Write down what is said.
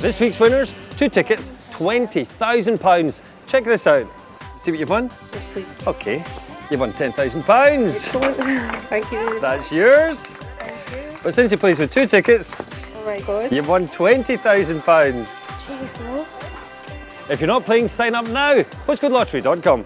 This week's winners, two tickets, £20,000. Check this out. See what you've won? Yes, please. Okay, you've won £10,000. Thank you. That's yours. But since you plays with two tickets, Oh my god. you've won £20,000. Jeez, no. If you're not playing, sign up now. Postcodelottery.com.